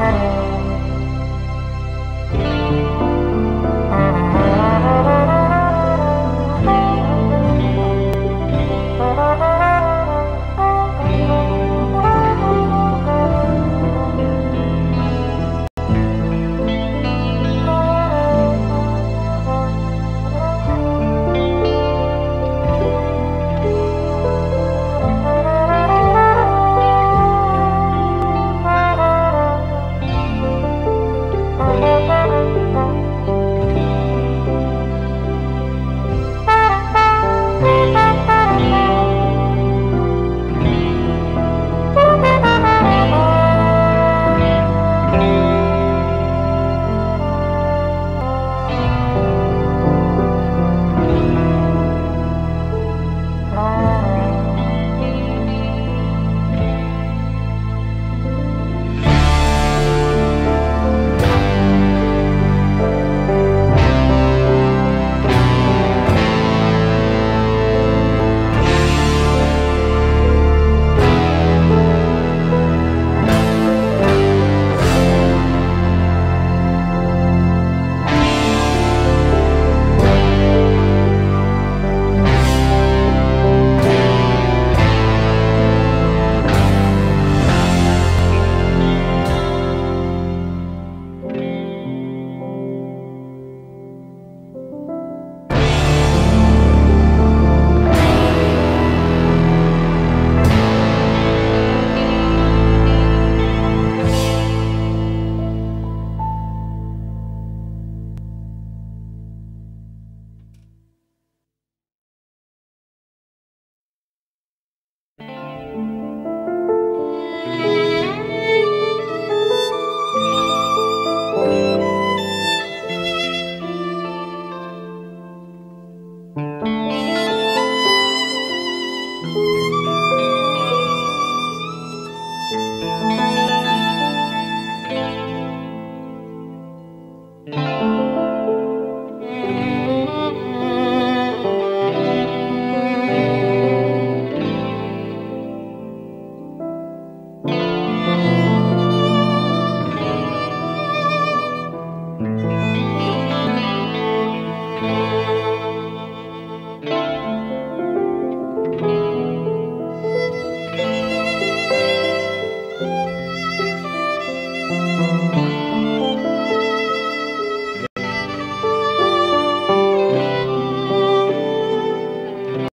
Bye.